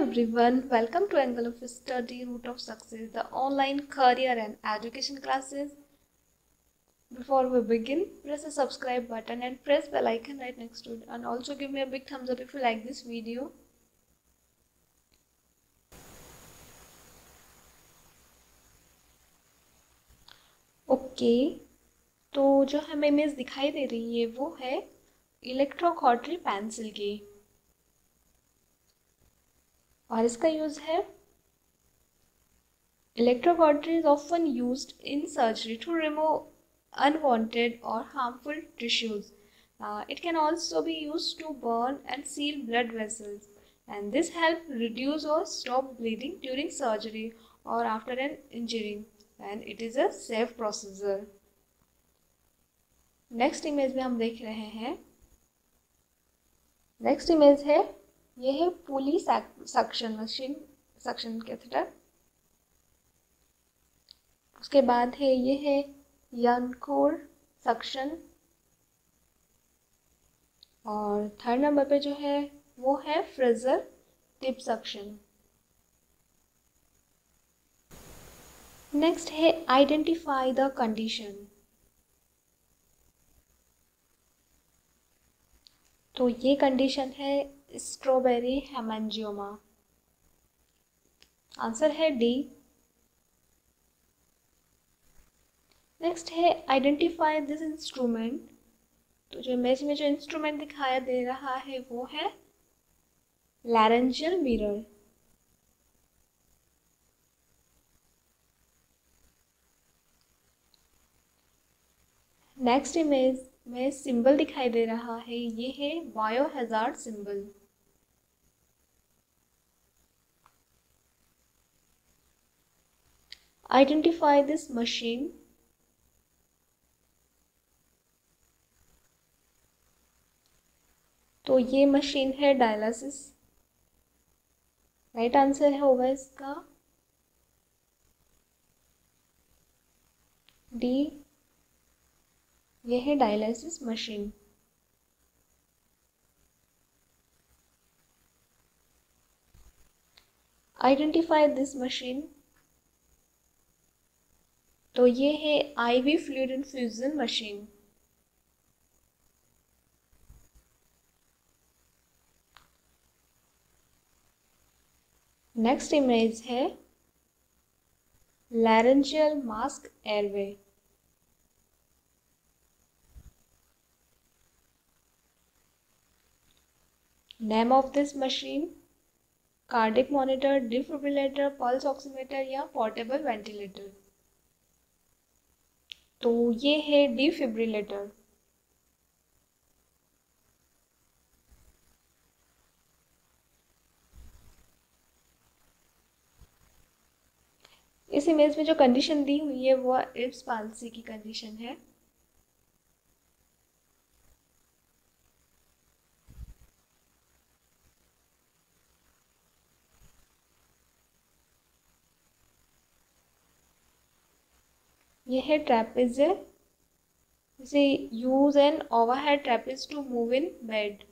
everyone, welcome to Angle of Study Root of Success, the online career and education classes. Before we begin, press the subscribe button and press bell icon right next to it and also give me a big thumbs up if you like this video. Okay okay, तो जो हमें image दिखाई दे रही है वो है electrocautery pencil की और इसका यूज़ है electrocautery is often use in surgery to remove unwanted or harmful tissues it can also be use to burn and seal blood vessels and this help reduce or stop bleeding during surgery or after an injury and it is a safe procedure next image में हम देख रहे हैं। Next image है ये है Poole suction machine, suction catheter. उसके बाद है, ये है यनकोर सक्शन। और थर्ड नंबर पे जो है, वो है फ्रेजर टिप सक्शन। नेक्स्ट है आइडेंटिफाई द कंडीशन तो ये कंडीशन है स्ट्रॉबेरी हेमेंजियोमा आंसर है डी। नेक्स्ट है, आइडेंटिफाई दिस इंस्ट्रूमेंट। तो जो इमेज में जो इंस्ट्रूमेंट दिखाया दे रहा है, वो है लैरेंजियल मिरर। नेक्स्ट इमेज में सिंबल दिखाई दे रहा है, ये है bio hazard symbol. Identify this machine तो ये मशीन है डायलिसिस राइट आंसर है होगा इसका. डी ये है dialysis machine identify this machine तो ये है IV fluid infusion machine next image है laryngeal mask airway name of this machine cardiac monitor defibrillator pulse oximeter या पोर्टेबल वेंटिलेटर तो ये है डिफिब्रिलेटर इस इमेज में जो कंडीशन दी हुई है, वो इप्स पालसी की कंडीशन है। यह है ट्रैपेज जैसे use an overhead trapeze to move in bed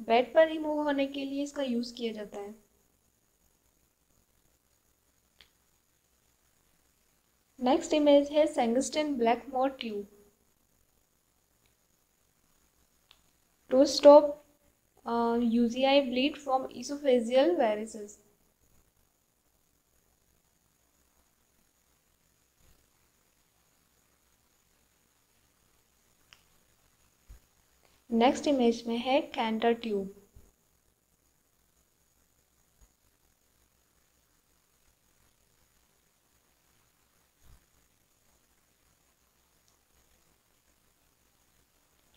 bed पर ही मूव होने के लिए इसका यूज़ किया जाता है। नेक्स्ट इमेज है Sengstaken Blakemore tube to stop UGI bleed from esophageal varices next image में है कैंटर ट्यूब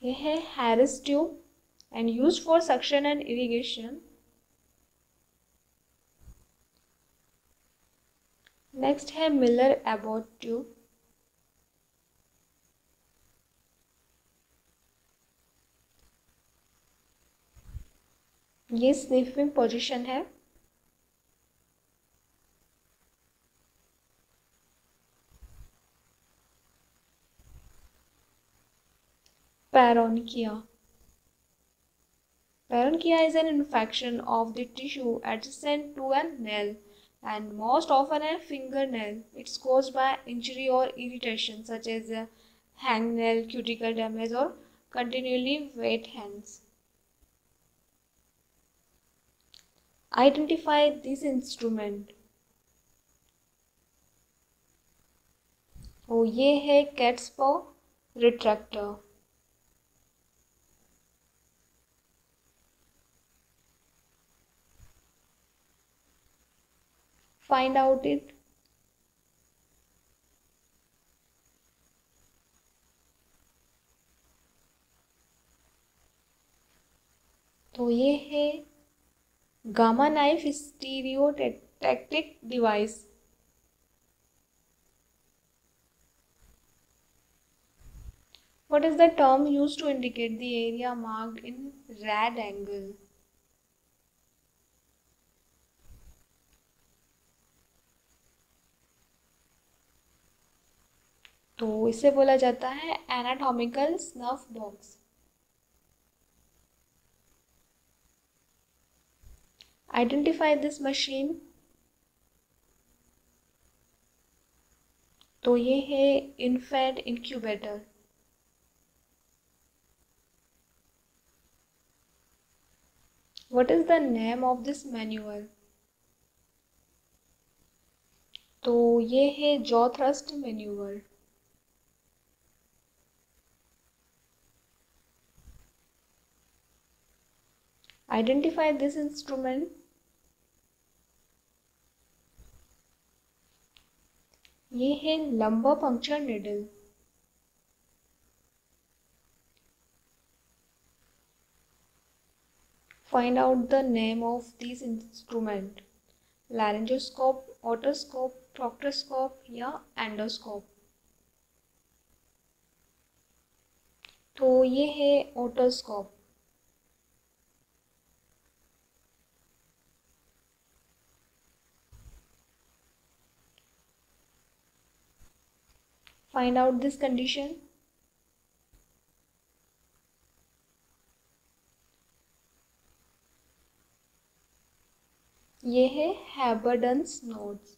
यह है Harris tube and use for suction and irrigation next है मिलर एबोट ट्यूब ये स्निफिंग पोजीशन है paronychia Meronkia is an infection of the tissue adjacent to a nail and most often a fingernail. It's caused by injury or irritation such as hangnail, cuticle damage or continually wet hands. Identify this instrument. ओ ये है cat's paw retractor find out it तो ये है gamma knife stereotactic device what is the term use to indicate the area marked in red angle तो इसे बोला जाता है anatomical snuff box identify this machine तो ये है infant incubator what is the name of this manual तो ये है जो thrust manual identify this instrument ये है lumbar puncture needle find out the name of this instrument laryngoscope otoscope proctoscope या एंडोस्कोप तो ये है otoscope find out this condition. ये है Heberden's nodes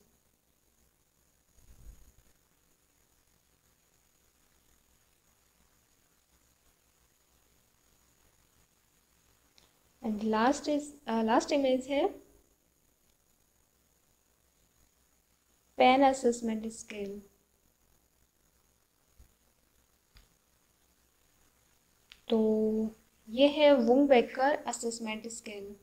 and last is last image है pain assessment scale तो ये है वुंग बेकर असेसमेंट स्केल